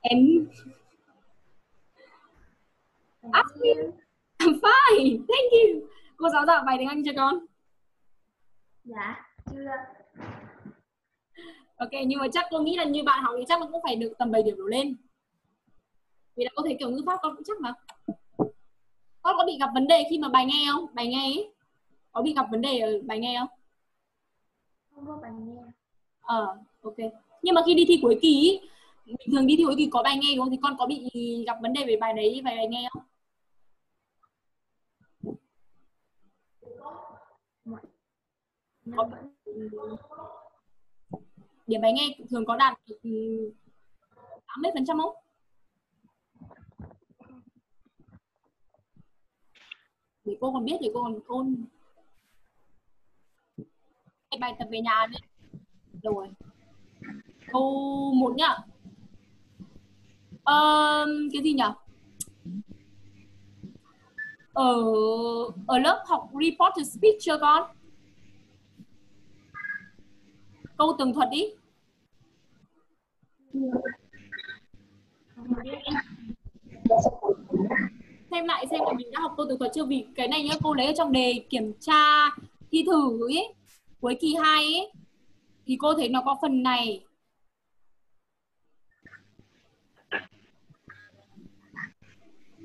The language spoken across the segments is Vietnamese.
Em Ask me. I'm fine. Thank you. Cô giáo dạo bài tiếng Anh cho con. Dạ, chưa. Ok, nhưng mà chắc cô nghĩ là như bạn học thì chắc nó cũng phải được tầm 7 điểm đổ lên. Vì là có thể kiểu ngữ pháp con cũng chắc mà. Con có bị gặp vấn đề khi mà bài nghe không? Bài nghe ấy. Có bị gặp vấn đề ở bài nghe không? Không có bài nghe. Ờ, ok. Nhưng mà khi đi thi cuối kỳ ý, bình thường đi thi cuối kỳ có bài nghe đúng không? Thì con có bị gặp vấn đề về bài đấy, về bài nghe không? Vẫn Điểm bài nghe thường có đạt được 80% không? Để cô còn biết thì cô còn ôn. Bài tập về nhà đi. Rồi. Câu một nhá. um, cái gì nhỉ? Ở ở lớp học report to speech chưa con? Câu tường thuật đi. xem lại xem là mình đã học câu tường thuật chưa vì cái này nhá cô lấy ở trong đề kiểm tra thi thử ấy cuối kỳ 2 ấy thì cô thấy nó có phần này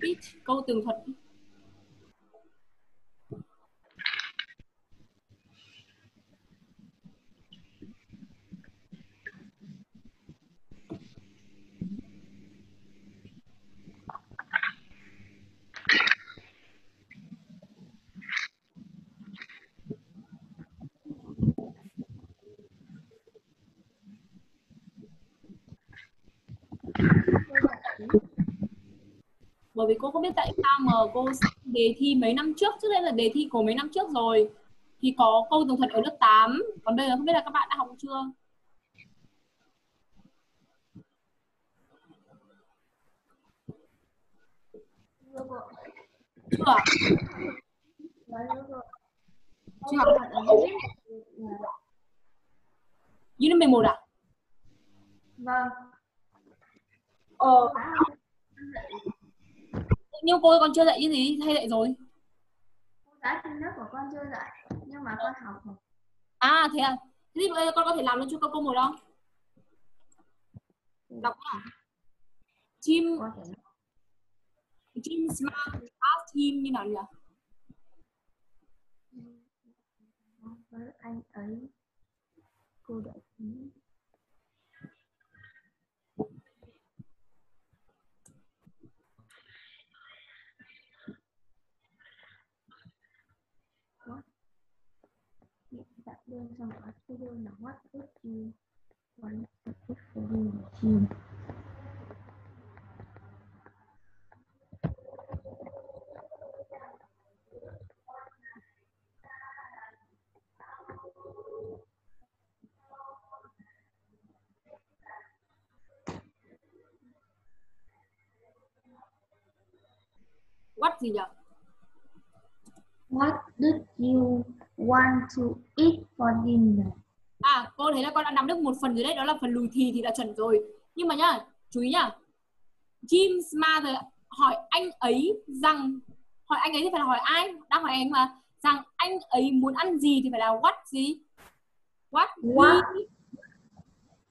speech câu tường thuật bởi vì cô không biết tại sao mà cô đề thi mấy năm trước trước đây là đề thi của mấy năm trước rồi. Thì có câu tường thuật ở lớp 8 còn bây giờ không biết là các bạn đã học chưa? Chưa bộ. chưa à? Dạ, chưa bộ. chưa học Bạn ở dưới. Dạ. unit 11 à Vâng. ờ À, nhưng cô còn chưa dạy cái gì hay dạy rồi? Cô giáo trên lớp của con chưa dạy nhưng mà con học à thế à? Thế thì bây giờ con có thể làm luôn cho câu câu một không đọc nhá. Chim chim smart ask him như nào nhỉ? Với anh ấy cô đã Trong ở studio là what if you want to put for you machine what gì nhỉ What did you want to eat for dinner? à cô thấy là con đã nắm được một phần rồi đấy đó là phần lùi thì thì là chuẩn rồi. Nhưng mà nhá chú ý nhá. James mother hỏi anh ấy rằng hỏi anh ấy thì phải là hỏi ai? Đang hỏi anh mà rằng anh ấy muốn ăn gì thì phải là what gì? What, What? he-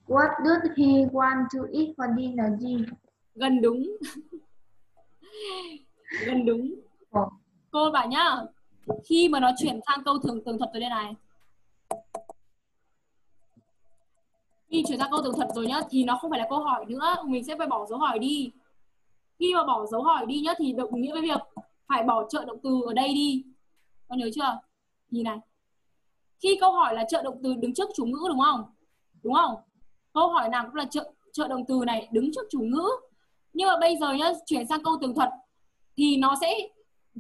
What? Did he want to eat for dinner, G? gần đúng. Gần đúng. Cô bảo nhá khi mà nó chuyển sang câu thường, tường thuật tới đây này. Khi chuyển sang câu tường thuật rồi nhá, thì nó không phải là câu hỏi nữa. Mình sẽ phải bỏ dấu hỏi đi. Khi mà bỏ dấu hỏi đi nhá, thì đồng nghĩa với việc phải bỏ trợ động từ ở đây đi. Con nhớ chưa? Nhìn này. Khi câu hỏi là trợ động từ đứng trước chủ ngữ đúng không? Đúng không? Câu hỏi nào cũng là trợ trợ động từ này đứng trước chủ ngữ. Nhưng mà bây giờ nhá, chuyển sang câu tường thuật, thì nó sẽ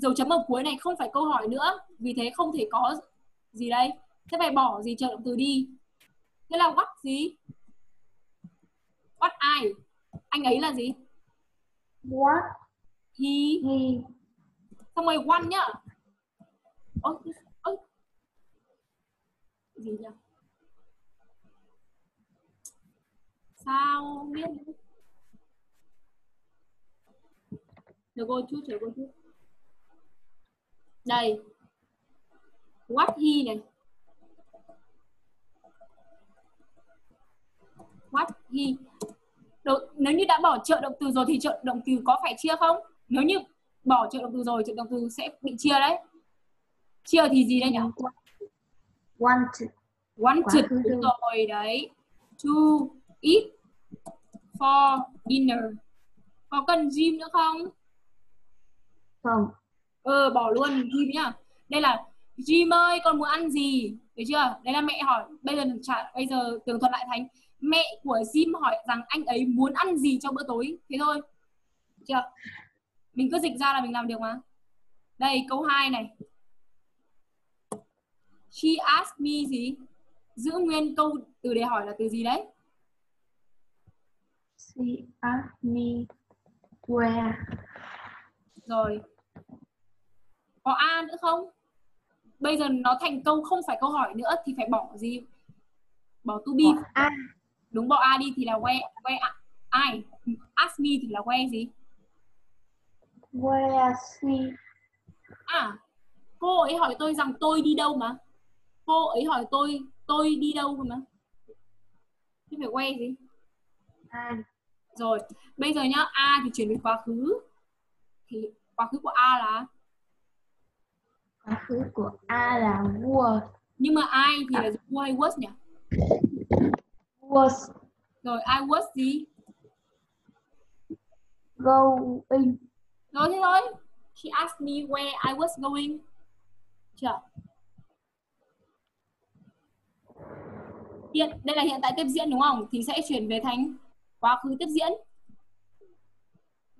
dấu chấm ở cuối này không phải câu hỏi nữa vì thế không thể có gì đây. Sẽ phải bỏ gì trợ động từ đi? Thế là what gì? What ai anh ấy là gì? What he. he xong rồi one nhá. Ôi ôi. Gì nhỉ? Sao biết chờ cô chút chờ cô chút đây. What he này. What he. Đầu, nếu như đã bỏ trợ động từ rồi thì trợ động từ có phải chia không? Nếu như bỏ trợ động từ rồi trợ động từ sẽ bị chia đấy. Chia thì gì đây nhỉ? Wanted. Wanted đúng rồi đấy. To eat for dinner. Có cần gym nữa không? Không ờ bỏ luôn Jim nhá? Đây là Jim ơi con muốn ăn gì? Được chưa? Đấy là mẹ hỏi. Bây giờ trả bây giờ tường thuật lại thành mẹ của Jim hỏi rằng anh ấy muốn ăn gì cho bữa tối? Thế thôi. Được chưa? Mình cứ dịch ra là mình làm được mà. Đây câu 2 này. She asked me gì? Giữ nguyên câu từ để hỏi là từ gì đấy? She asked me where. Rồi có a nữa không? Bây giờ nó thành câu không phải câu hỏi nữa thì phải bỏ gì? Bỏ to be. Bỏ a. Đúng bỏ a đi thì là where where ai ask me thì là where gì? Where she à cô ấy hỏi tôi rằng tôi đi đâu mà? Cô ấy hỏi tôi tôi đi đâu mà? Thì phải where gì? I rồi bây giờ nhá a thì chuyển về quá khứ. Thì quá khứ của a là quá khứ của a là was nhưng mà ai thì là dùng who hay was nhỉ? Was rồi I was gì? Going. Rồi thế thôi. She asked me where I was going. Chưa? Hiện đây là hiện tại tiếp diễn đúng không? Thì sẽ chuyển về thành quá khứ tiếp diễn.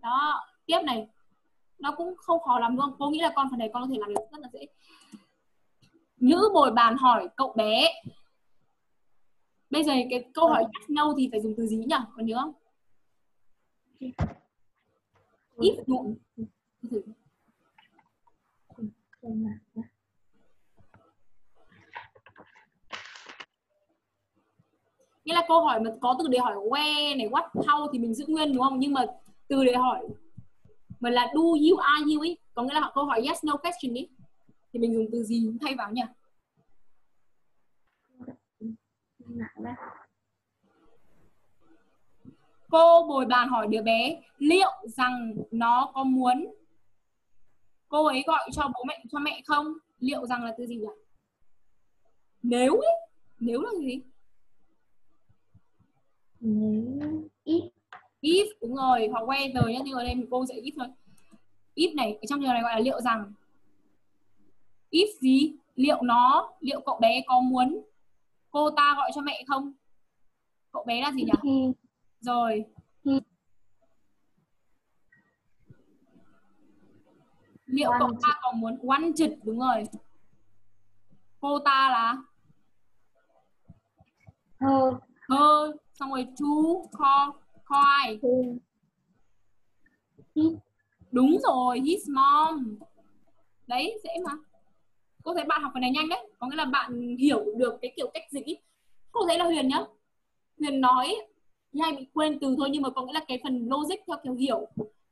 Đó tiếp này nó cũng không khó lắm không cô nghĩ là con phần này con có thể làm được rất là dễ. Nữ bồi bàn hỏi cậu bé. Bây giờ cái câu hỏi yes no thì phải dùng từ gì nhỉ? Còn nhớ không? Nào nhé. nghĩa là câu hỏi mà có từ để hỏi where này what how thì mình giữ nguyên đúng không? Nhưng mà từ để hỏi mà là do you, are you ấy. Có nghĩa là họ câu hỏi yes, no question ấy. Thì mình dùng từ gì thay vào nhỉ? Cô bồi bàn hỏi đứa bé, liệu rằng nó có muốn cô ấy gọi cho bố mẹ, cho mẹ không? Liệu rằng là từ gì nhỉ? Nếu ấy, nếu là gì? Nếu if đúng rồi hoặc whether nhá nhưng ở đây mình cô dạy if thôi. If này ở trong trường này gọi là liệu rằng. If gì? Liệu nó liệu cậu bé có muốn cô ta gọi cho mẹ không? Cậu bé là gì nhỉ? Khi rồi. Khi liệu cậu ta có muốn wanted đúng rồi. Cô ta là? Her. Her xong rồi to call call ừ. đúng rồi his mom. Đấy dễ mà. Cô thấy bạn học cái này nhanh đấy. Có nghĩa là bạn hiểu được cái kiểu cách dịch ý. cô thấy là huyền nhá. Huyền nói hay bị quên từ thôi nhưng mà có nghĩa là cái phần logic theo kiểu hiểu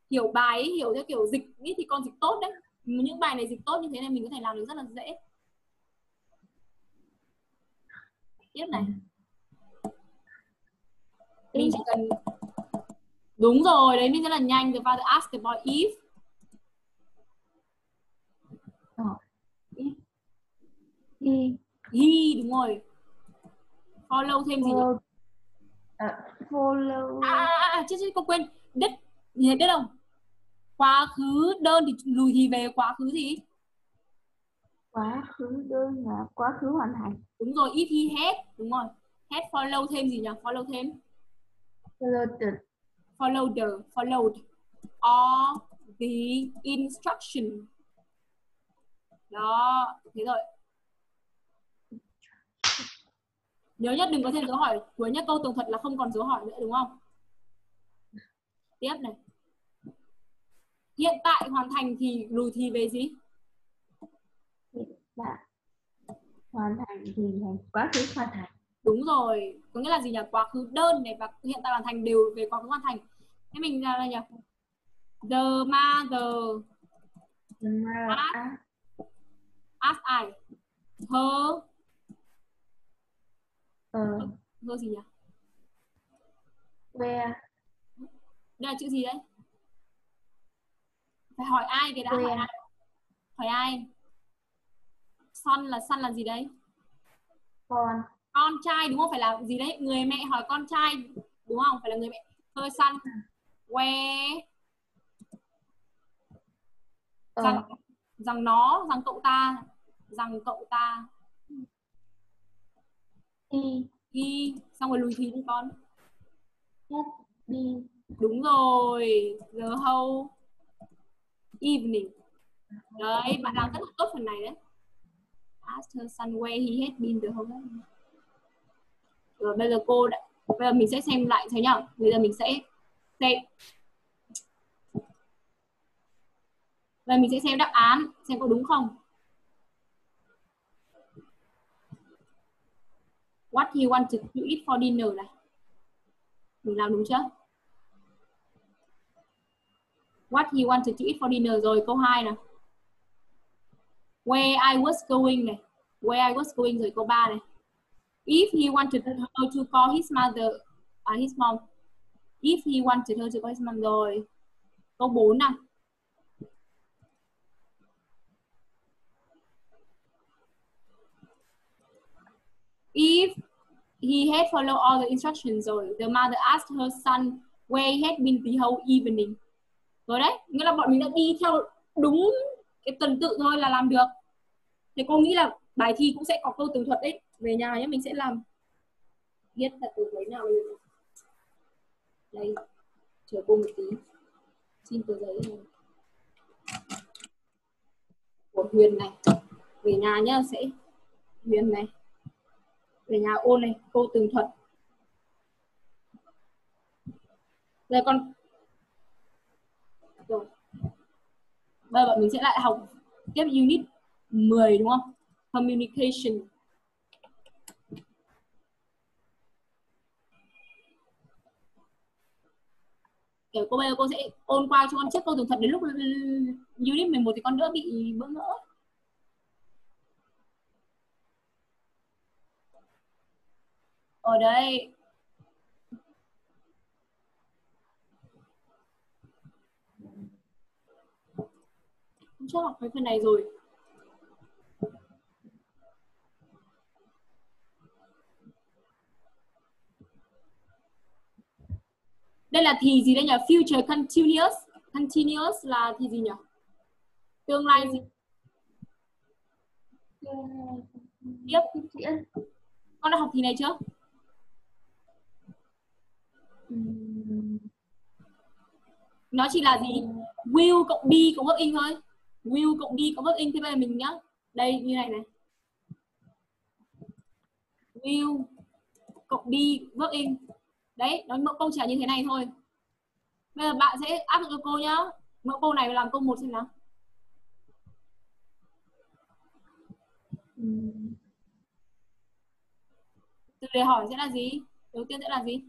hiểu bài ấy, hiểu theo kiểu dịch ý, thì con dịch tốt đấy. Những bài này dịch tốt như thế này mình có thể làm được rất là dễ. Tiếp này mình chỉ cần đúng rồi đấy mình rất là nhanh. The father asked the boy if he he đúng rồi. Follow thêm gì follow. À, follow. À, à, à, à chết chết con quên. Đất thấy đất không? Quá khứ đơn thì lùi thì về quá khứ gì? Quá khứ đơn là quá khứ hoàn thành. Đúng rồi if he had đúng rồi. Had follow thêm gì nhỉ? Follow thêm followed followed the followed all the instruction. Đó thế rồi. Nhớ nhất đừng có thêm dấu hỏi. Cuối nhất câu tường thuật là không còn dấu hỏi nữa đúng không? Tiếp này. Hiện tại hoàn thành thì lùi thì về gì? Đã hoàn thành thì quá khứ hoàn thành đúng rồi có nghĩa là gì nhỉ? Quá khứ đơn này và hiện tại hoàn thành đều về quá khứ hoàn thành. Thế mình là, là nhỉ? The mother. The mother. Ask. asked ai her. Uh, her gì nhỉ? Where? Đây là chữ gì đấy? Phải hỏi ai cái đã? Hỏi ai? Hỏi ai? Son là son là gì đấy? Con con trai đúng không? Phải là gì đấy? Người mẹ hỏi con trai đúng không? Phải là người mẹ. Her son where rằng rằng nó rằng cậu ta. Rằng cậu ta. He he xong rồi lùi thì đi con. Had been đúng rồi. The whole evening. Đấy bạn làm rất là tốt phần này đấy. Ask her son where he had been the whole evening rồi bây giờ cô đã bây giờ mình sẽ xem lại thấy nhá bây giờ mình sẽ xem và mình sẽ xem đáp án, xem có đúng không? What he wanted to eat for dinner này. Mình làm đúng chưa? What he wanted to eat for dinner rồi, câu 2 này Where I was going này. Where I was going rồi, câu 3 này. If he wanted her to call his mother à, his mom. If he wanted her to call his mom rồi. Câu 4 nào. If he had followed all the instructions rồi the mother asked her son where he had been the whole evening. Rồi đấy nghĩa là bọn mình đã đi theo đúng cái tuần tự thôi là làm được. Thì cô nghĩ là bài thi cũng sẽ có câu tường thuật đấy? Về nhà nhé, mình sẽ làm. Viết là từ giấy nào bây giờ đây, chờ cô một tí. Xin tờ giấy này của Huyền này. Về nhà nhá, sẽ. Huyền này. Về nhà ôn này, cô tường thuật. Rồi con. Rồi. Bây giờ bọn mình sẽ lại học tiếp unit 10 đúng không? Communication. Kiểu cô bây giờ cô sẽ ôn qua cho con trước câu tường thuật đến lúc unit 11 thì con đỡ bị bỡ ngỡ. Ở đây. Chắc học cái phần này rồi. Đây là thì gì đây nhỉ? Future continuous. Continuous là thì gì nhỉ? Tương lai gì? Tiếp. Con đã học thì này chưa? Nó chỉ là gì? Will cộng be cộng verb in thôi. Will cộng be cộng verb in. Thế bây giờ mình nhá. Đây, như này này. Will cộng be verb in đấy nó mẫu câu trả như thế này thôi. Bây giờ bạn sẽ áp dụng cho cô nhá. Mẫu câu này làm câu một xem nào. Ừm, từ đề hỏi sẽ là gì? Đầu tiên sẽ là gì?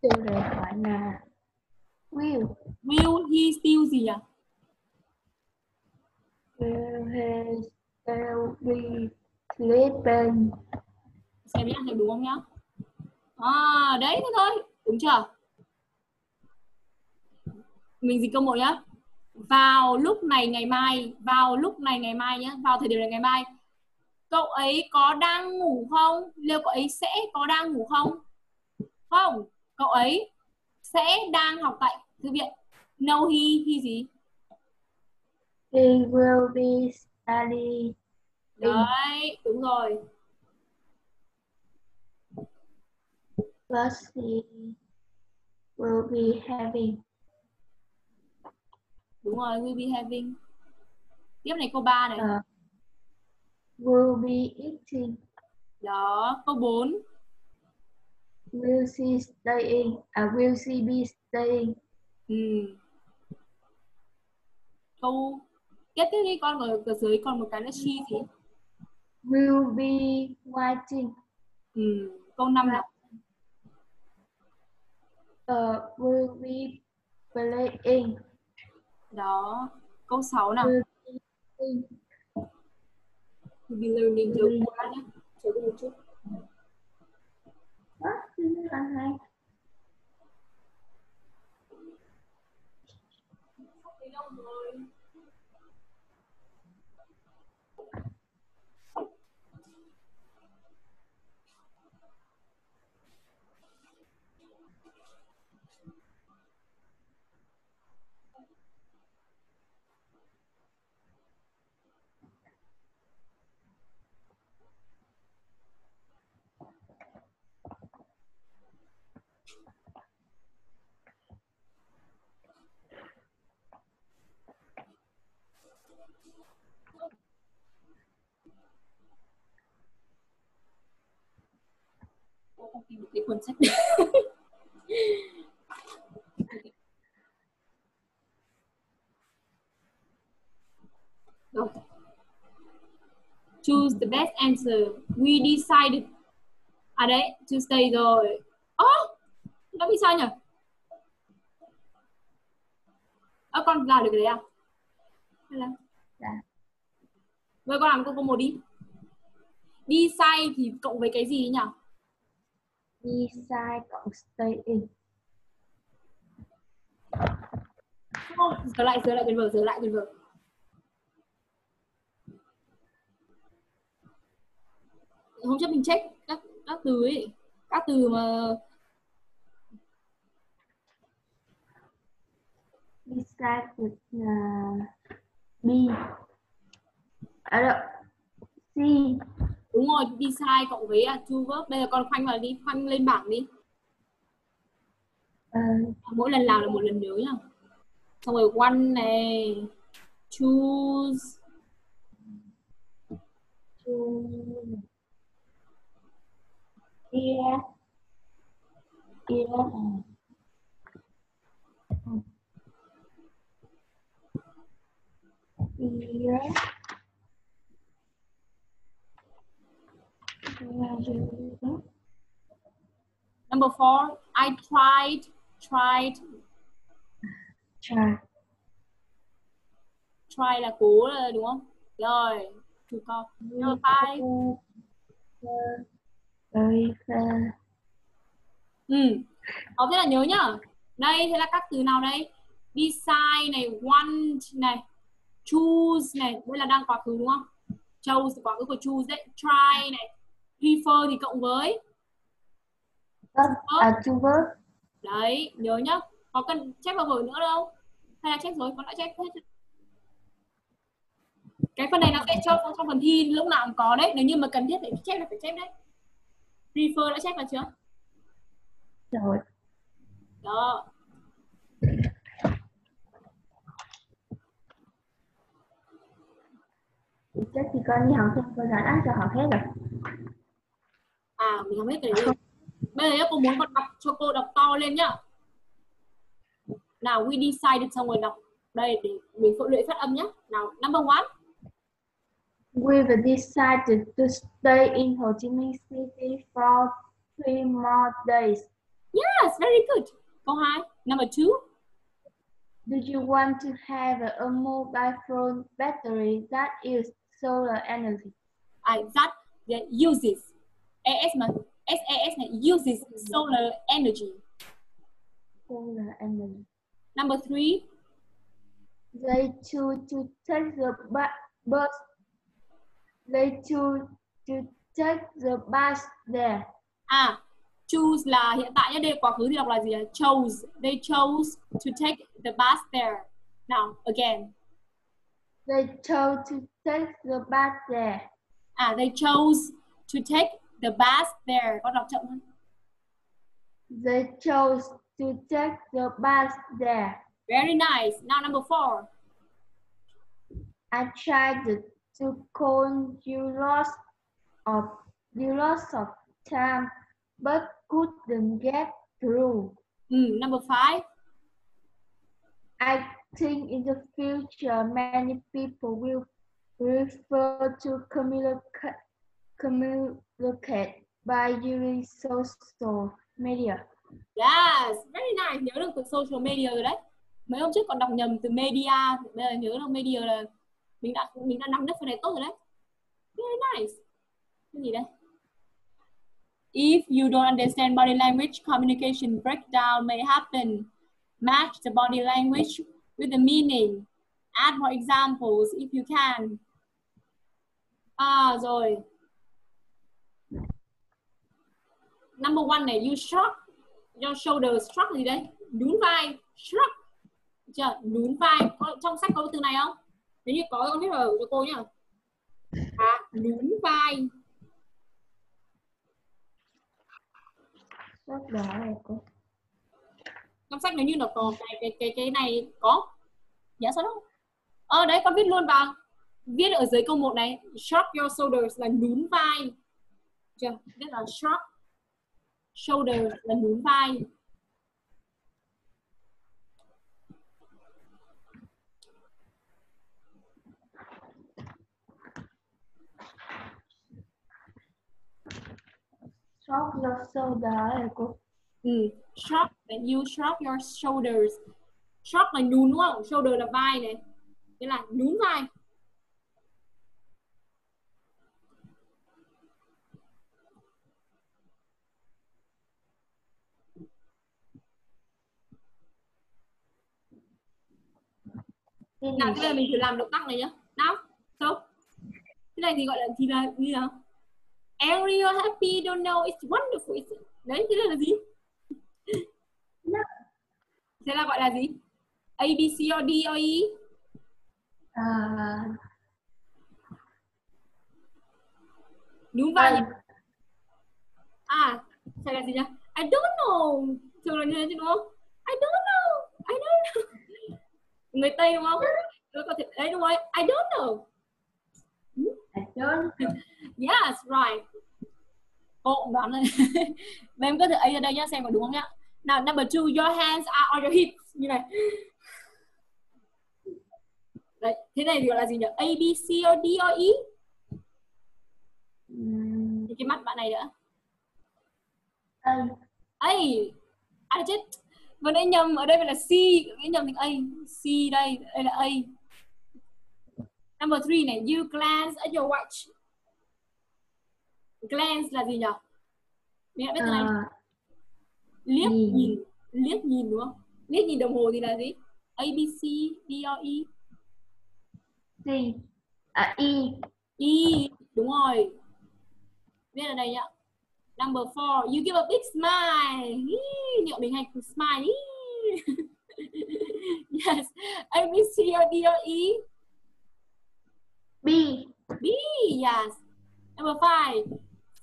Tiêu đề hỏi là will. Will he still gì à? Will he still be sleeping? Xem nhá đúng không nhá à đấy thế thôi. Đúng chưa? Mình dịch câu một nhá. Vào lúc này ngày mai vào lúc này ngày mai nhá. Vào thời điểm này ngày mai. Cậu ấy có đang ngủ không? Liệu cậu ấy sẽ có đang ngủ không? Không. Cậu ấy sẽ đang học tại thư viện. No he, he gì? He will be studying. Đấy, đúng rồi. But he will be having. Đúng rồi, will be having. Tiếp này câu 3 này. Uh, will be eating. Đó, câu 4. Will she staying? Uh, will she be staying? Ừ. Câu tiếp tiếp đi con ở, ở dưới còn một cái là she gì? Will be watching. Ừ. Câu 5 là Uh, will be playing. đó. Câu 6 nào. Will be learning be- qua nhé. Chờ cô một chút. Đó, là hai. Đi đâu rồi? Cái cuốn sách Rồi. Choose the best answer. We decided. À đấy, to stay rồi. Ơ, oh, nó bị sao nhỉ? Ơ, con làm được cái đấy à? Hay là? Dạ. Rồi con làm câu câu một đi. Sai thì cộng với cái gì nhỉ? Beside cộng staying. Không, sửa lại, sửa lại quyền vở, sửa lại quyền vở. Hôm trước mình check các các từ ấy, các từ mà Beside là B. À đâu. C. đúng rồi đi sai cộng với uh, to verb. Bây giờ con khoanh vào đi, khoanh lên bảng đi. Ờ, Mỗi lần làm là một lần nhớ nhá. Xong rồi one này, choose, choose. Here. Here. Here. Number four. I tried, tried, Try. try là cố là đúng không? Rồi, thử con. Number five. Ừ. Đó, thế là nhớ nhá. Đây, thế là các từ nào đây? Decide này, want này, choose này. Đây là đang quá khứ đúng không? Chose quá khứ của choose đấy. Try này. Prefer thì cộng với. Verb. À, to verb. Đấy, nhớ nhá. Có cần chép vào vở nữa đâu? Hay là chép rồi? Con đã chép hết. Cái phần này nó sẽ cho trong phần thi lúc nào cũng có đấy. Nếu như mà cần thiết phải chép là phải chép đấy. Prefer đã chép vào chưa? Rồi. Đó. Chắc thì con đi học thêm cô giáo đã cho học hết rồi. À, mình không biết cái rồi. Bây giờ cô muốn con đọc cho cô đọc to lên nhá. Nào, we decided xong rồi đọc. Đây, để mình phụ luyện phát âm nhá. Nào, number one. We've decided to stay in Ho Chi Minh City for three more days. Yes, very good. Câu hai. Number two. Do you want to have a mobile phone battery that is solar energy? I that that uses AS mà SAS này uses solar energy. Solar energy. Number three. They choose to take the bu- bus. They choose to take the bus there. À, choose là hiện tại nhé đây quá khứ thì đọc là gì chose they chose to take the bus there now again They chose to take the bus there. à they chose to take the bus there. Con đọc chậm hơn They chose to take the bus there. very nice. Now number four. I tried to call you lots of you lots of time, but couldn't get through. ừ, number five. I think in the future many people will prefer to communicate communicate by using social media. yes very nice nhớ được từ social media rồi đấy mấy hôm trước còn đọc nhầm từ media bây giờ nhớ được media là mình đã mình đã nắm được phần này tốt rồi đấy very nice cái gì đây If you don't understand body language, communication breakdown may happen. Match the body language with the meaning. Add more examples if you can. À rồi. Number one này, you shrug your shoulders. Shrug gì đấy? Nhún vai. Shrug. Chưa? Nhún vai. Có, trong sách có cái từ này không? Nếu như có con viết vào cho cô nhá. À, nhún vai. Rất đó cô. trong sách nếu như nó có cái cái cái cái này có dạ sao đâu ờ đấy con viết luôn vào viết ở dưới câu 1 này shrug your shoulders là nhún vai chưa viết là shrug shoulder là nhún vai Shrug your shoulder cô. ừ. shrug that you shrug your shoulders shrug là nhún đúng không shoulder là vai này nghĩa là nhún vai nào bây giờ mình thử làm động tác này nhá nào so cái này thì gọi là thì là như nào Are you happy? Don't know. It's wonderful. It's... Đấy, thế là gì? Thế là gọi là gì? A, B, C, or D, or E? À, Đúng Vâng. nhỉ? À, phải là gì nhỉ? I don't know. Thường là như thế đúng không? I don't know. I don't know. Người Tây đúng không? Tôi có thể đấy đúng rồi. I don't know. I don't Yes, right. Cũng đoán rồi. Và em có thể ấy ở đây nhá, xem có đúng không nhá. Nào, number two, your hands are on your hips. Như này. Đấy, thế này thì gọi là gì nhỉ? A, B, C, or D, or E? um, Thì cái mắt bạn này nữa. A. À chết. Vừa nãy nhầm, ở đây phải là C, cái nhầm thành A. C đây, đây là A. Number three này, you glance at your watch. Glance là gì nhỉ? Mình đã biết từ này. À, liếc Nhìn. nhìn liếc nhìn đúng không liếc nhìn đồng hồ thì là gì A B C D O E C. À, E. E đúng rồi viết ở đây nhá number four you give a big smile. Nhựa mình hay smile yes. A B C or D or E. B. B yes. Number five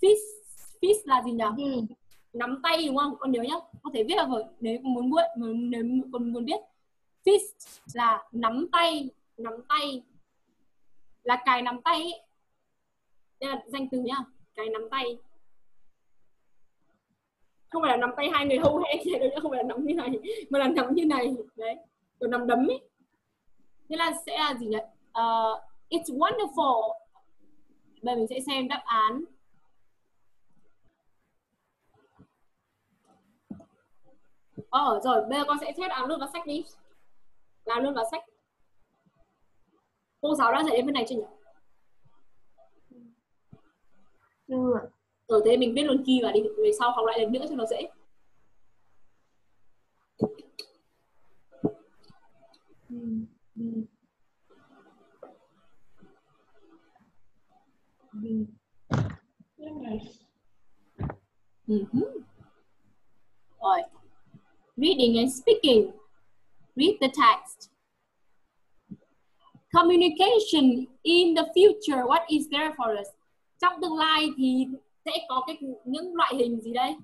fist fist là gì nhỉ? D. nắm tay đúng không? Con nhớ nhá. Có thể viết vào vở nếu con muốn biết nếu con muốn biết fist là nắm tay nắm tay. Là cài nắm tay ấy. đây là danh từ nhá. Cài nắm tay không phải là nắm tay hai người hâu hay gì đâu không phải là nắm như này mà là nắm như này đấy rồi nắm đấm ấy thế là sẽ là gì nhỉ uh, it's wonderful bây mình sẽ xem đáp án Ờ rồi, bây giờ con sẽ xếp áo luôn vào sách đi. Làm luôn vào sách. Cô giáo đã dạy đến bên này chưa nhỉ? Chưa. Ở thế mình viết luôn kỳ vào đi, về sau học lại lần nữa cho nó dễ. B. Finish. Ừ hứ. Reading and speaking. Read the text. Communication in the future, what is there for us? Trong tương lai thì sẽ có cái những loại hình gì đây?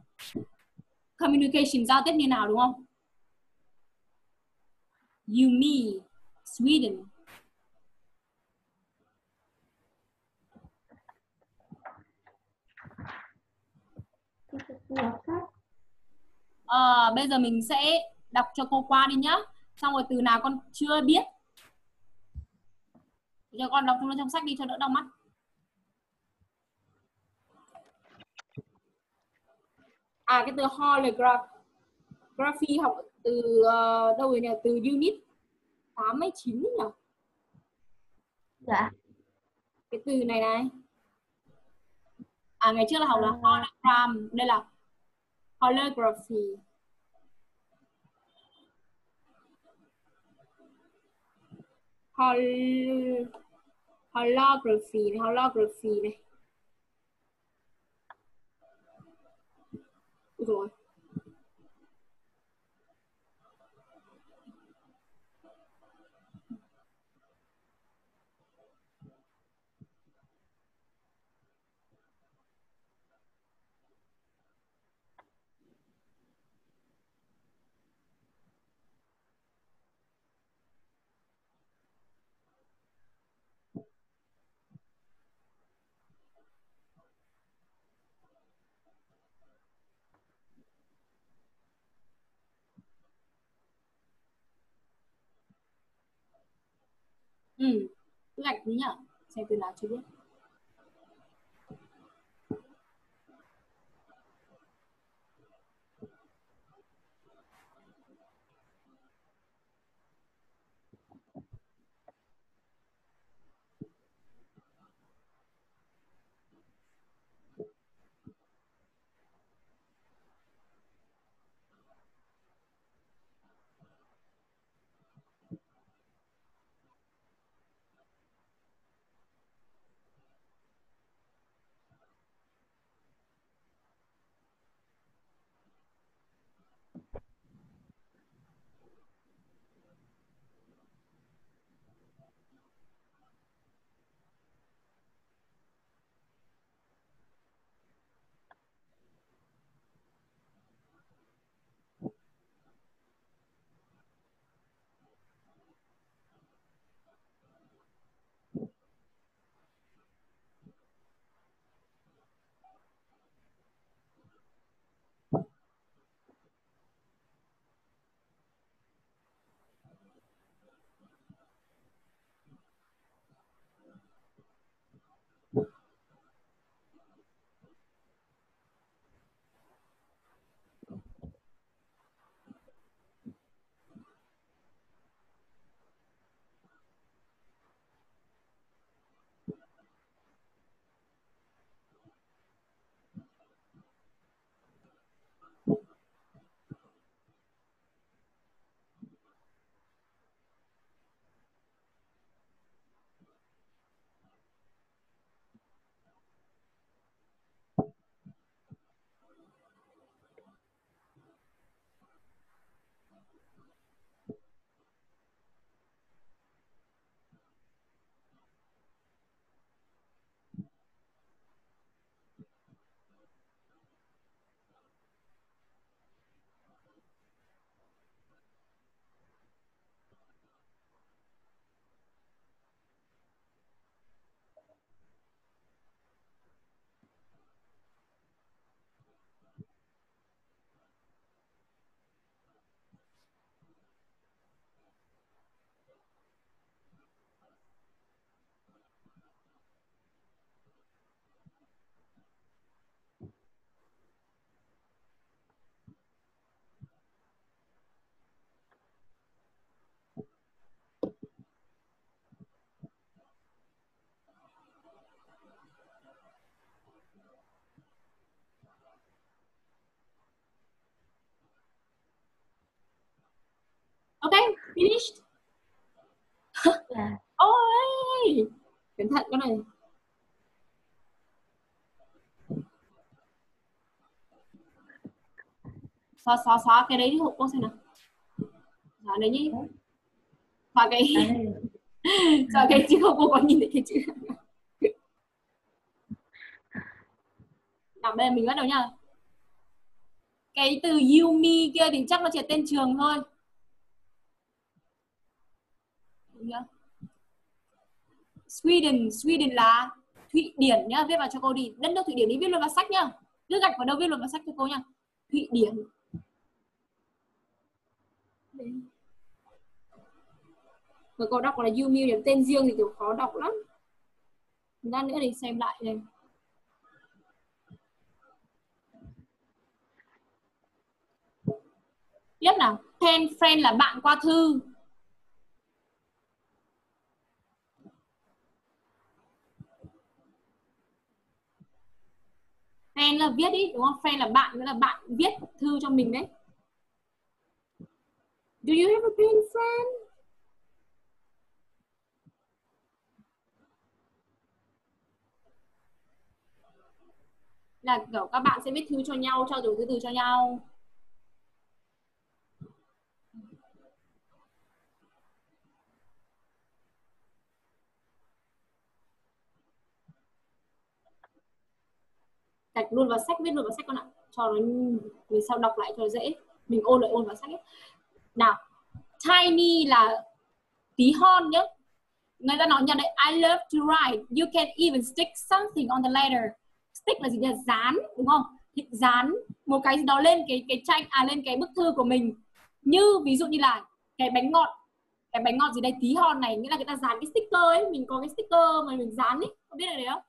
Communication giao tiếp như nào đúng không? You, me, Sweden. à, bây giờ mình sẽ đọc cho cô qua đi nhá. Xong rồi từ nào con chưa biết. giờ con đọc luôn trong sách đi cho đỡ đau mắt. À cái từ holograph graphy học từ uh, đâu rồi nhỉ? Từ unit 89 nhỉ? dạ Cái từ này này. À ngày trước là học là hologram, đây là holography. Hol holography này, holography này. Ôi Ừ, gạch tí nhở. Xem từ nào chưa biết. Finished. dạ Ôi, cẩn thận cái này. xóa xóa xóa cái đấy hộ cô xem nào. Xóa đấy nhỉ xóa cái là xóa cái chứ không cô có nhìn thấy cái chữ nào bây giờ mình bắt đầu nha cái từ Yumi kia thì chắc nó chỉ là tên trường thôi Đúng chưa? Sweden Sweden là Thụy Điển nhá, viết vào cho cô đi. Đất nước Thụy Điển đi, viết luôn vào sách nhá. Nước gạch vào đâu viết luôn vào sách cho cô nhá. Thụy Điển. Vừa cô đọc là Yumi điểm tên riêng thì kiểu khó đọc lắm. Ra nữa thì xem lại đây. Tiếp nào. Pen, friend là bạn qua thư. Friend là viết đi đúng không? Friend là bạn nghĩa là bạn viết thư cho mình đấy. Do you have a pen friend? Là kiểu các bạn sẽ viết thư cho nhau, trao đổi thư từ cho nhau. Gạch luôn vào sách, viết luôn vào sách con ạ. Cho nó người sau đọc lại cho nó dễ. Mình ôn lại ôn vào sách ấy. nào, tiny là tí hon nhé người ta nói nhận đấy I love to write. You can even stick something on the letter stick là gì là dán, đúng không? Thì dán một cái gì đó lên cái cái tranh à lên cái bức thư của mình. Như ví dụ như là cái bánh ngọt. Cái bánh ngọt gì đây? Tí hon này, nghĩa là người ta dán cái sticker ấy. Mình có cái sticker mà mình dán ấy. Không biết là đấy không?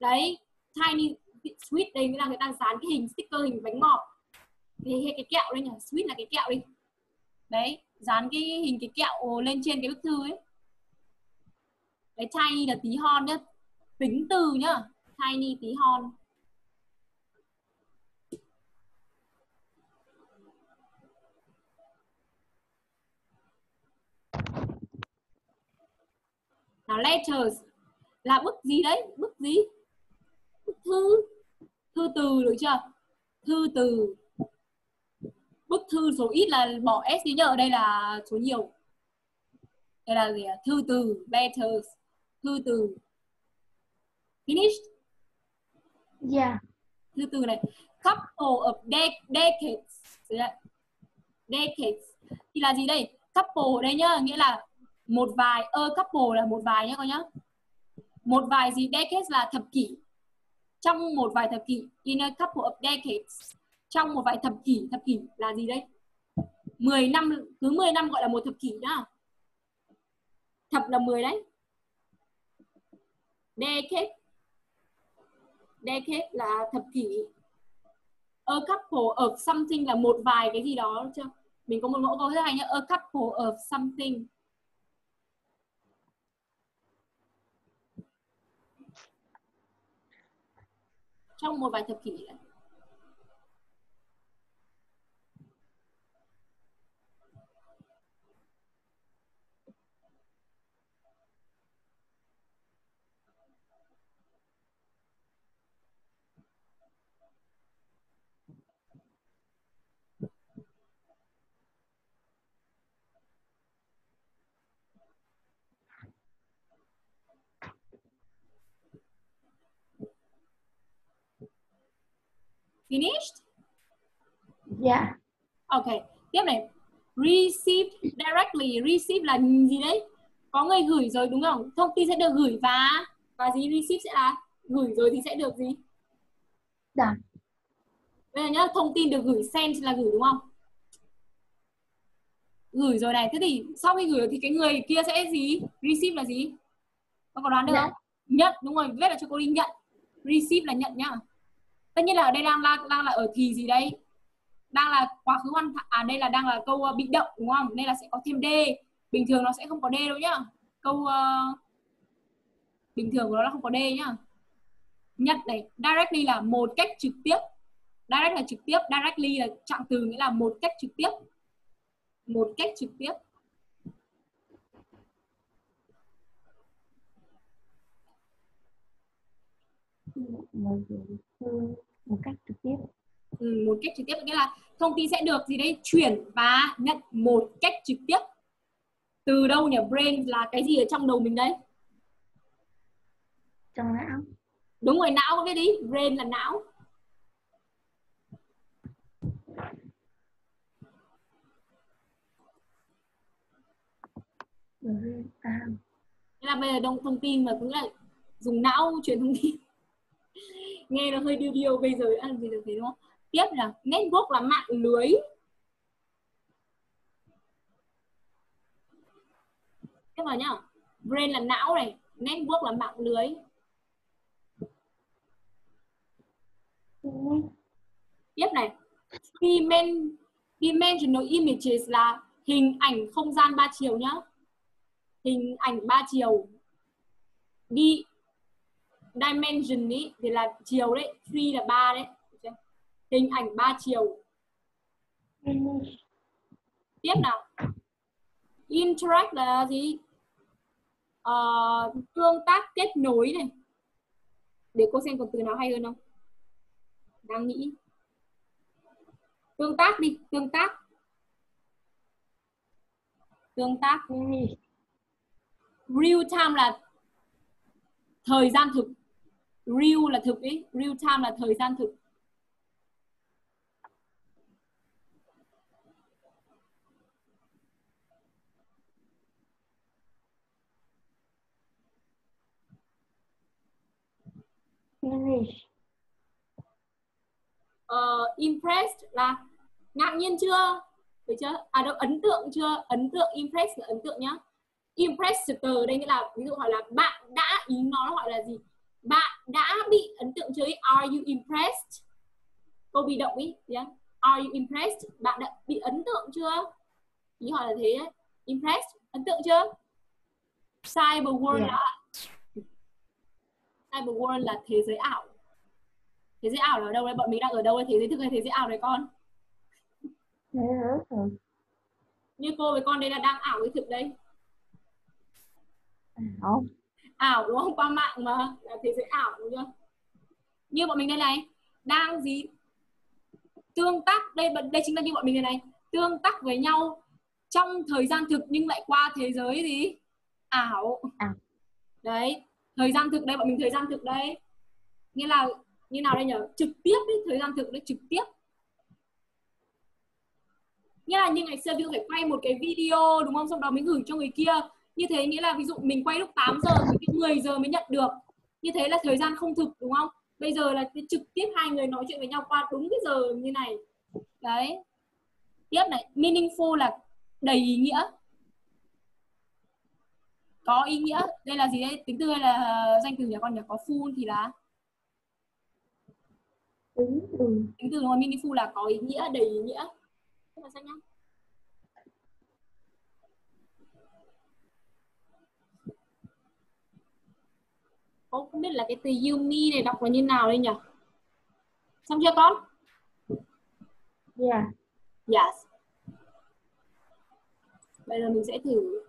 Đấy, tiny sweet đây nghĩa là người ta dán cái hình sticker, hình bánh ngọt. Thì cái kẹo đây nhỉ? Sweet là cái kẹo đi. Đấy, dán cái hình cái kẹo lên trên cái bức thư ấy. Cái tiny là tí hon nhá. Tính từ nhá. Tiny tí hon. Nào letters là bức gì đấy? Bức gì? Bức thư thư từ được chưa? Thư từ. Bức thư số ít là bỏ s đi nhớ ở đây là số nhiều. Đây là gì thư từ letters. Thư từ. Finished? Yeah thư từ này. Couple of de- decades. Decades. Thì là gì đây? Couple ở đây nhá nghĩa là một vài. A couple là một vài nhá con nhá. Một vài gì? Decades là thập kỷ trong một vài thập kỷ, in a couple of decades, trong một vài thập kỷ thập kỷ là gì đây? 10 năm, cứ 10 năm gọi là một thập kỷ đó thập là 10 đấy. Decade. Decade là thập kỷ. A couple of something là một vài cái gì đó, chưa? Mình có một mẫu câu rất hay nhá. A couple of something. Trong một vài Finished? yeah Ok, tiếp này. Received directly. Receive là gì đấy? Có người gửi rồi đúng không? Thông tin sẽ được gửi và và gì receive sẽ là gửi rồi thì sẽ được gì? Đọc. Bây giờ nhá, thông tin được gửi send là gửi đúng không? Gửi rồi này, thế thì sau khi gửi rồi thì cái người kia sẽ gì? Receive là gì? Con có đoán được Nhận. không? Nhận, đúng rồi, viết là cho cô đi nhận. Receive là nhận nhá. Tất nhiên là ở đây đang là đang là ở thì gì đây? Đang là quá khứ hoàn à đây là đang là câu uh, bị động đúng không? Nên là sẽ có thêm d. Bình thường nó sẽ không có d đâu nhá. Câu uh, bình thường của nó là không có d nhá. Nhận này, directly là một cách trực tiếp. Direct là trực tiếp, directly là trạng từ nghĩa là một cách trực tiếp. Một cách trực tiếp. Thank you một cách trực tiếp. Ừ, một cách trực tiếp. Nghĩa là thông tin sẽ được gì đây chuyển và nhận một cách trực tiếp. Từ đâu nhỉ? Brain là cái gì ở trong đầu mình đấy? Trong não. Đúng rồi não biết đi brain là não. Thế là bây giờ đông thông tin mà cũng là dùng não truyền thông tin nghe nó hơi điêu điêu, bây giờ ăn gì được thế đúng không? Tiếp là network là mạng lưới. Tiếp vào nhá. Brain là não này, network là mạng lưới. Tiếp này. Dimensional images là hình ảnh không gian ba chiều nhá. Hình ảnh ba chiều. Đi dimension ý thì là chiều đấy three là ba đấy hình ảnh ba chiều. Tiếp nào. Interact là gì? Uh, tương tác kết nối này. Để cô xem còn từ nào hay hơn không? Đang nghĩ. Tương tác đi tương tác. Tương tác. Real time là thời gian thực real là thực ấy real time là thời gian thực. English uh, impressed là ngạc nhiên chưa? Được chưa? À đâu ấn tượng chưa? Ấn tượng impressed là ấn tượng nhá. Impressed từ đây nghĩa là ví dụ hỏi là bạn đã ý nó gọi là gì bạn đã bị ấn tượng chưa are you impressed? Câu bị động ý yeah. are you impressed? Bạn đã bị ấn tượng chưa? Ý hỏi là thế impressed? Ấn tượng chưa? Cyber world yeah. là cyber world là thế giới ảo. Thế giới ảo là ở đâu đây bọn mình đang ở đâu đây thế giới thực hay thế giới ảo đấy con? Như cô với con đây là đang ảo với thực đây. Ảo ảo đúng không? Qua mạng mà. Là thế giới ảo đúng chưa? Như bọn mình đây này đang gì? Tương tác đây đây chính là như bọn mình đây này. Tương tác với nhau trong thời gian thực nhưng lại qua thế giới gì? Ảo. À. đấy thời gian thực đây bọn mình thời gian thực đây. Nghĩa là như nào đây nhở? Trực tiếp đấy thời gian thực đấy trực tiếp. Nghĩa là như ngày xưa ví dụ phải quay một cái video đúng không? Xong đó mới gửi cho người kia như thế nghĩa là ví dụ mình quay lúc 8 giờ thì 10 giờ mới nhận được. Như thế là thời gian không thực đúng không? Bây giờ là trực tiếp hai người nói chuyện với nhau qua đúng cái giờ như này. Đấy. Tiếp này meaningful là đầy ý nghĩa. Có ý nghĩa. Đây là gì đấy tính từ hay là danh từ nhỉ con nhỉ? Có full thì là tính từ. Tính từ mà meaningful là có ý nghĩa đầy ý nghĩa. Thế là sách nhá Cô không biết là cái từ Yumi này đọc là như nào đây nhỉ? Xong chưa con? yeah Yes. Bây giờ mình sẽ thử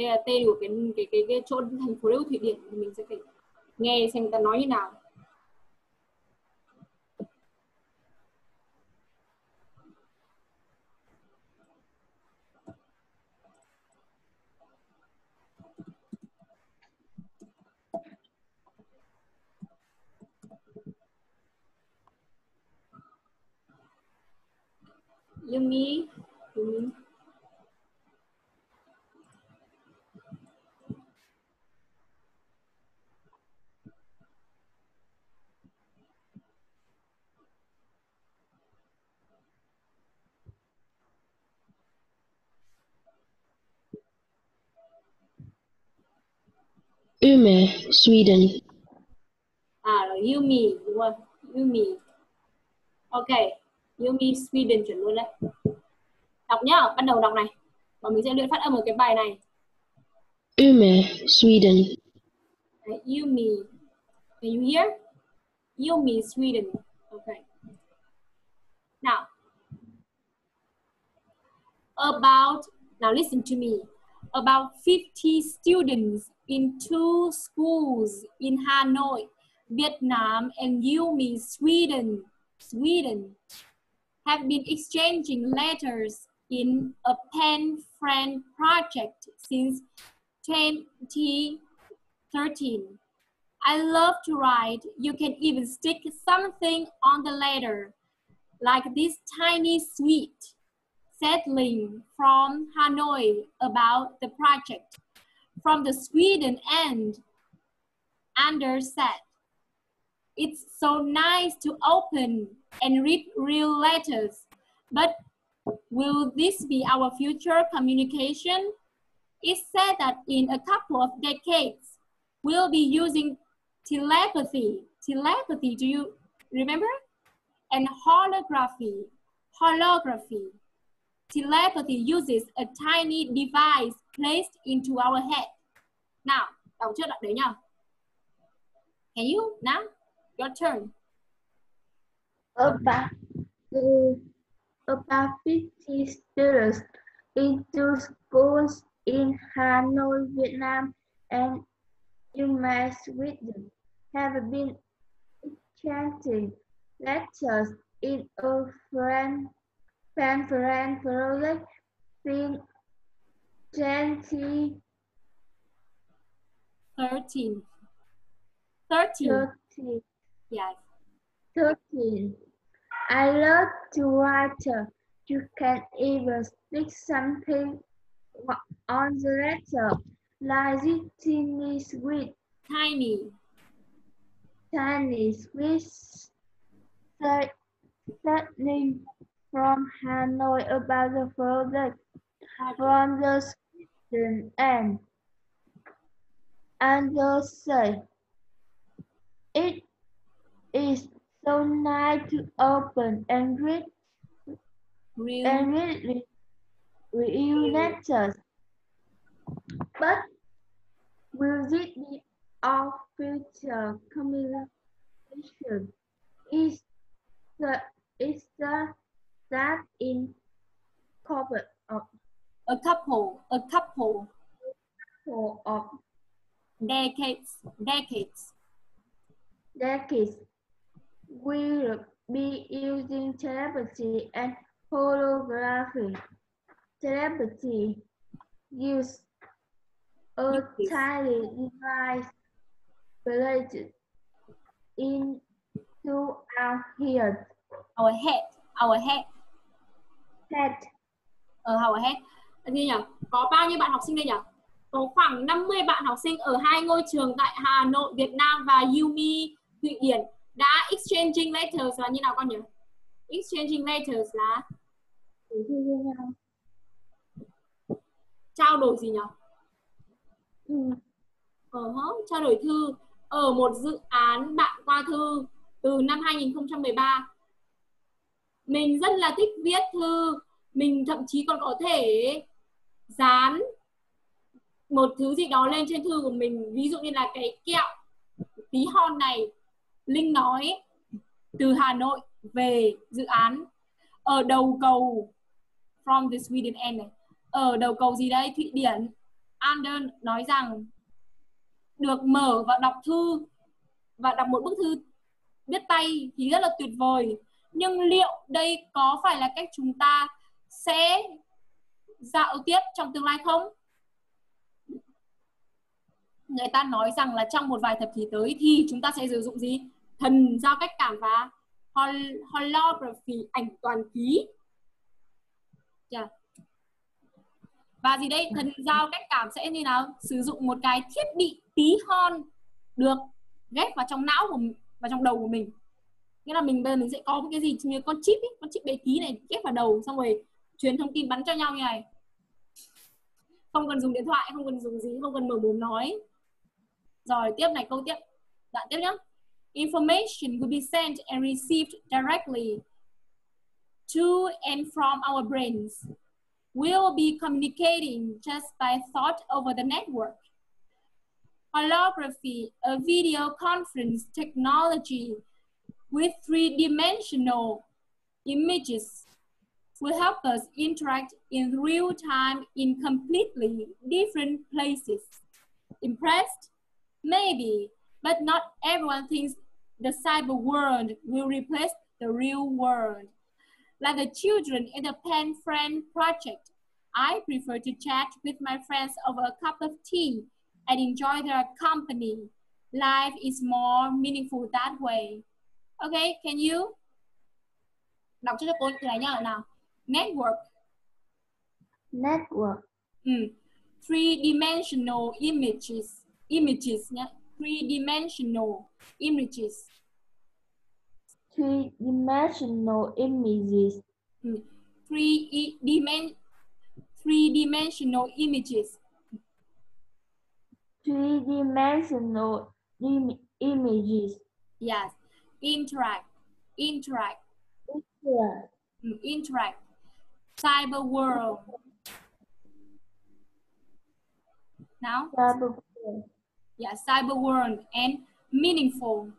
đây là tên của cái cái cái, cái chỗ thành phố Thụy Điển thì mình sẽ phải nghe xem người ta nói như nào Yumi, Yumi. Umeå, Sweden. à là Yumi đúng không Yumi ok Yumi Sweden chuẩn luôn đấy đọc nhá bắt đầu đọc này và mình sẽ luyện phát âm ở cái bài này Umeå, Sweden. Okay, Umeå. Can you hear? Umeå, Sweden. Okay. Now, about, now listen to me, about 50 students in two schools in Hanoi, Vietnam and Umeå, Sweden, Sweden, have been exchanging letters in a pen friend project since 2013. I love to write. You can even stick something on the letter, like this tiny sweet settling from Hanoi about the project. From the Sweden end, Anders said, it's so nice to open and read real letters, but will this be our future communication? It's said that in a couple of decades, we'll be using telepathy. Telepathy, do you remember? And holography. Holography. Telepathy uses a tiny device placed into our head. Nào, đọc trước đoạn đấy nhá. Can you? Now, your turn. About, about 50 students in two schools in Hanoi, Vietnam, and Umeå, Sweden have been exchanging letters in a friend, fan friend project 2013. 13. 13. Yes. 13. I love to write. You can even stick something on the letter, like this teeny sweet, Tiny. tiny sweet settling from Hanoi about the project from the Sweden end. And just say, it is so nice to open and read Real. and read you letters. But will it be our future communication? Is the is the that in of a couple. A couple. for of Decades. Decades. decades We will be using telepathy and holography. Telepathy use a tiny device placed into our head. Our head. Our head. head. Ở our head. Gì nhỉ? Có bao nhiêu bạn học sinh đây nhỉ? Có khoảng 50 bạn học sinh ở hai ngôi trường tại Hà Nội, Việt Nam và Yumi, Thụy Điển đã exchanging letters là như nào con nhỉ? Exchanging letters là trao đổi gì nhỉ? Ừ. Hớ, trao đổi thư ở một dự án bạn qua thư từ năm 2013. Mình rất là thích viết thư, mình thậm chí còn có thể dán một thứ gì đó lên trên thư của mình, ví dụ như là cái kẹo tí hon này. Linh nói từ Hà Nội về dự án ở đầu cầu from the Sweden end này. Ở đầu cầu gì đây? Thụy Điển. Anden nói rằng được mở và đọc thư và đọc một bức thư viết tay thì rất là tuyệt vời nhưng liệu đây có phải là cách chúng ta sẽ dạo tiếp trong tương lai không? Người ta nói rằng là trong một vài thập kỷ tới thì chúng ta sẽ sử dụng gì? Thần giao cách cảm và hol- holography ảnh toàn ký. Yeah. và gì đây? Thần giao cách cảm sẽ như nào? Sử dụng một cái thiết bị tí hon được ghép vào trong não của vào trong đầu của mình. Nghĩa là mình bây giờ mình sẽ có một cái gì? Như con chip ấy, con chip bé tí này ghép vào đầu xong rồi truyền thông tin bắn cho nhau như này. Không cần dùng điện thoại không cần dùng gì không cần mở mồm nói. Rồi tiếp này câu tiếp. Đoạn tiếp nhé information will be sent and received directly to and from our brains. We'll be communicating just by thought over the network. Holography, a video conference technology with three-dimensional images. Will help us interact in real time in completely different places. Impressed? Maybe, but not everyone thinks the cyber world will replace the real world. Like the children in the Pen Friend project, I prefer to chat with my friends over a cup of tea and enjoy their company. Life is more meaningful that way. Okay, can you? Đọc cho cô này nhá nào. Network. network, Ừ. Three dimensional images. Images nhá. Three dimensional images. three-dimensional images, Ừ. Three e- dimen three dimensional images. three-dimensional im- images, Yes. Interact. Interact. yeah, Mm, interact. Cyber world. Now, cyber, yeah, cyber world and meaningful.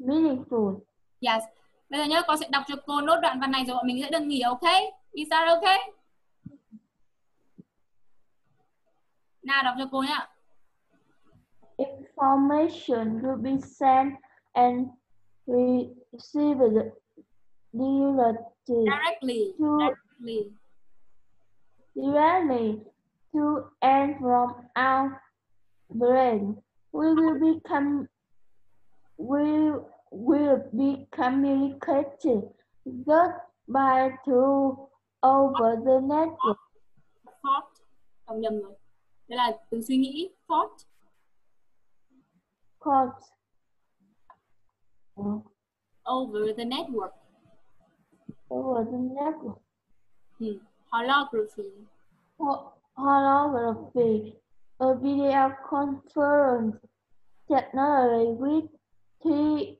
meaningful, Yes. Bây giờ nhớ con sẽ đọc cho cô nốt đoạn văn này rồi bọn mình sẽ đừng nghỉ, ok? Is that okay? Nào đọc cho cô nhá. information will be sent and received directly Directly. to Directly. directly to and from our brain. We will become we will be communicated just by through over the network. Thought. Đọc nhầm rồi. Đây là từ suy nghĩ. Thought. Cause Over the network. Network. Hmm. Holography. Ho- holography, a video conference technology with three,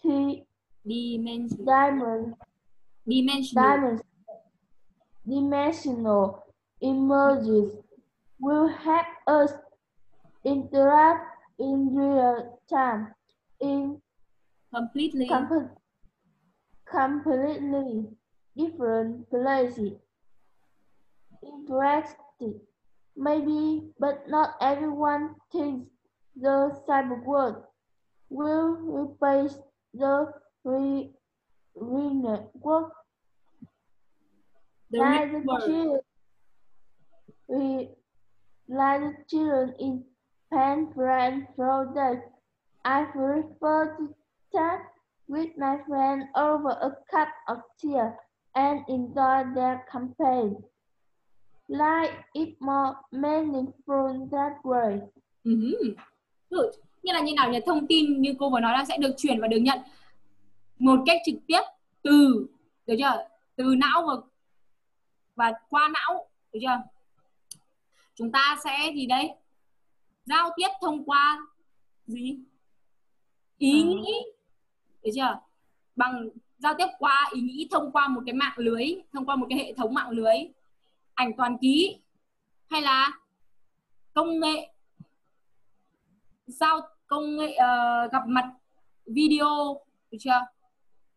three Dimension. diamond, Dimensional. dimensions, dimensional images will help us interact in real time in Completely. com- completely different places. Interested, maybe, but not everyone thinks the cyber world will replace the re- real network. the like the world. children, we, like the children in Pen Friend project, I prefer to chat with my friend over a cup of tea and enjoy their campaign. Like it more meaningful that way. Ừ. Good. Như là như nào nhỉ? Thông tin như cô vừa nói là sẽ được chuyển và được nhận một cách trực tiếp từ được chưa? Từ não và và qua não, được chưa? Chúng ta sẽ gì đây? Giao tiếp thông qua gì? Ý Ờ. nghĩ. Được chưa? Bằng giao tiếp qua ý nghĩ thông qua một cái mạng lưới, thông qua một cái hệ thống mạng lưới ảnh toàn ký hay là công nghệ giao công nghệ uh, gặp mặt video được chưa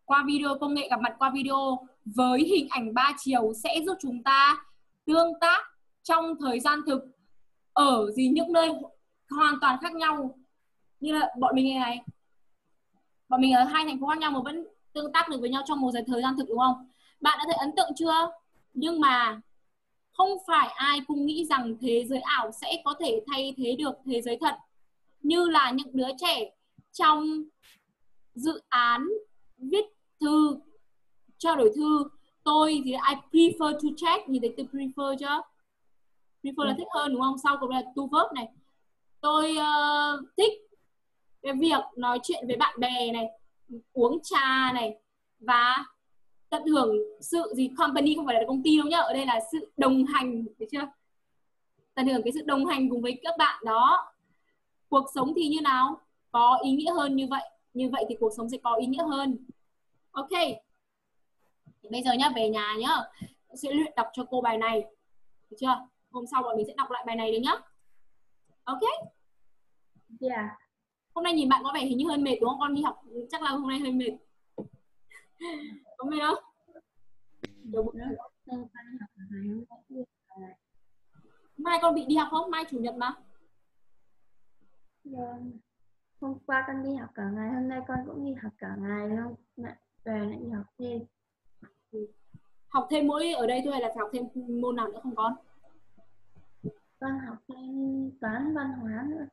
qua video công nghệ gặp mặt qua video với hình ảnh ba chiều sẽ giúp chúng ta tương tác trong thời gian thực ở gì những nơi hoàn toàn khác nhau như là bọn mình này bọn mình ở hai thành phố khác nhau mà vẫn tương tác được với nhau trong một thời gian thực đúng không? Bạn đã thấy ấn tượng chưa? Nhưng mà không phải ai cũng nghĩ rằng thế giới ảo sẽ có thể thay thế được thế giới thật. Như là những đứa trẻ trong dự án viết thư trao đổi thư. Tôi thì I prefer to chat nhìn thấy từ prefer chưa prefer là thích hơn đúng không? Sau có là to verb này. Tôi ờ, thích cái việc nói chuyện với bạn bè này, uống trà này, và tận hưởng sự gì? Company không phải là công ty đâu nhá, ở đây là sự đồng hành, được chưa? Tận hưởng cái sự đồng hành cùng với các bạn đó. Cuộc sống thì như nào? Có ý nghĩa hơn như vậy. Như vậy thì cuộc sống sẽ có ý nghĩa hơn. Ok. Thì bây giờ nhá, về nhà nhá. Sẽ luyện đọc cho cô bài này. Được chưa? Hôm sau bọn mình sẽ đọc lại bài này đấy nhá. Ok. Yeah hôm nay nhìn bạn có vẻ hình như hơi mệt đúng không con đi học chắc là hôm nay hơi mệt có mệt không mai con bị đi học không mai chủ nhật mà Vâng. Hôm qua con đi học cả ngày, hôm nay con cũng đi học cả ngày luôn. Mẹ về lại đi học thêm. học thêm mỗi ở đây thôi hay là phải học thêm môn nào nữa không con Con học thêm toán văn hóa nữa.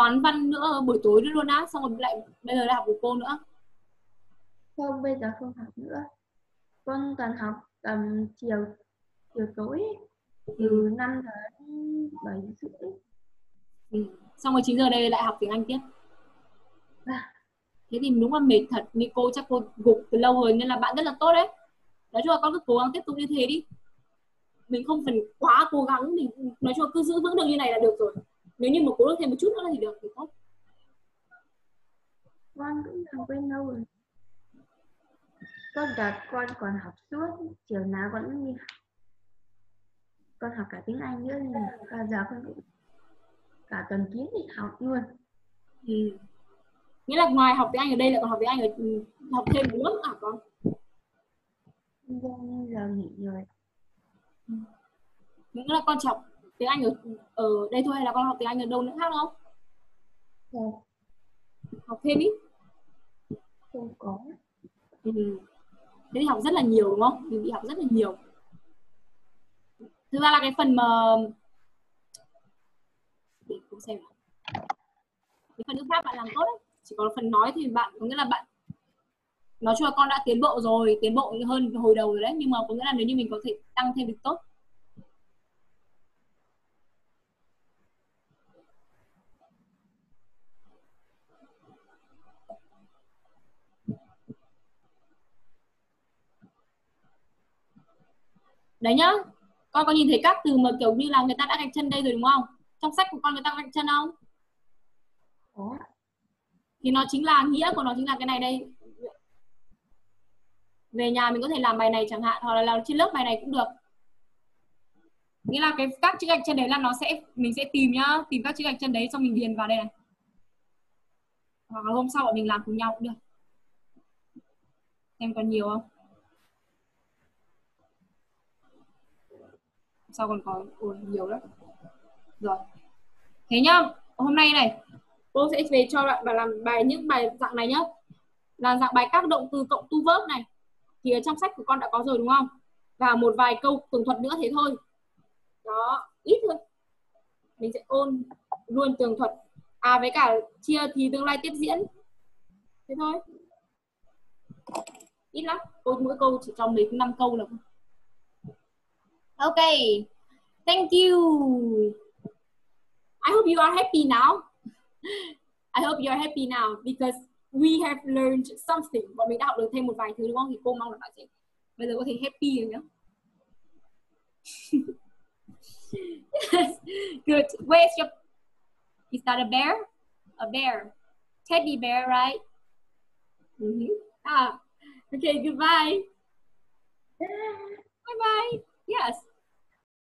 Toán văn nữa buổi tối nữa luôn á xong rồi lại bây giờ lại học của cô nữa Không, bây giờ không học nữa. Con toàn học tầm chiều chiều tối từ 5 đến 7 rưỡi. ừ. xong rồi 9 giờ đây lại học tiếng Anh tiếp À. thế thì đúng là mệt thật như cô chắc cô gục từ lâu rồi nên là bạn rất là tốt đấy nói chung là con cứ cố gắng tiếp tục như thế đi mình không cần quá cố gắng mình nói chung là cứ giữ vững được như này là được rồi nếu như mà cố được thêm một chút nữa thì được thì tốt Con cũng làm quen lâu rồi. Con đợt con còn học suốt, chiều nào con cũng đi học. Con học cả tiếng Anh nữa nên là bây giờ con cũng cả tuần kiến đi học luôn. ừ. nghĩa là ngoài học tiếng Anh ở đây lại còn học tiếng Anh ở ừ, học thêm không à con giờ nghỉ rồi. nghĩa là con chỉ học tiếng Anh ở ở đây thôi hay là con học tiếng Anh ở đâu nữa khác không Rồi, học thêm ý không có. Ừ. Thế thì học rất là nhiều đúng không? Mình bị học rất là nhiều. Thực ra là cái phần mà để cô xem nào. Cái phần ngữ pháp bạn làm tốt đấy. Chỉ có phần nói thì bạn có nghĩa là bạn nói chung là con đã tiến bộ rồi, tiến bộ hơn hồi đầu rồi đấy. Nhưng mà có nghĩa là nếu như mình có thể tăng thêm được tốt. Đấy nhá. Con có nhìn thấy các từ mà kiểu như là người ta đã gạch chân đây rồi đúng không? Trong sách của con người ta gạch chân không? Có. thì nó chính là nghĩa của nó chính là cái này đây. Về nhà mình có thể làm bài này chẳng hạn hoặc là làm trên lớp bài này cũng được. Nghĩa là cái các chữ gạch chân đấy là nó sẽ mình sẽ tìm nhá tìm các chữ gạch chân đấy xong mình điền vào đây này. Hoặc là hôm sau bọn mình làm cùng nhau cũng được. Xem còn nhiều không sau còn có ồn nhiều lắm. Rồi. Thế nhá, hôm nay này cô sẽ về cho bạn và làm bài những bài dạng này nhá. Là dạng bài các động từ cộng tu verb này. Thì ở trong sách của con đã có rồi đúng không? Và một vài câu tường thuật nữa thế thôi. Đó, ít thôi. Mình sẽ ôn luôn tường thuật. À với cả chia thì tương lai tiếp diễn. Thế thôi. Ít lắm. Cô mỗi câu chỉ cho mấy năm câu là Okay. Thank you. I hope you are happy now. I hope you are happy now because we have learned something. Bọn mình đã học được thêm một vài thứ đúng không? Thì cô mong là bạn sẽ bây giờ có thể happy rồi nhá. yes. Good. Where's your Is that a bear? A bear. Teddy bear, right? Mm-hmm. Ah. Okay, goodbye. Bye bye. Yes.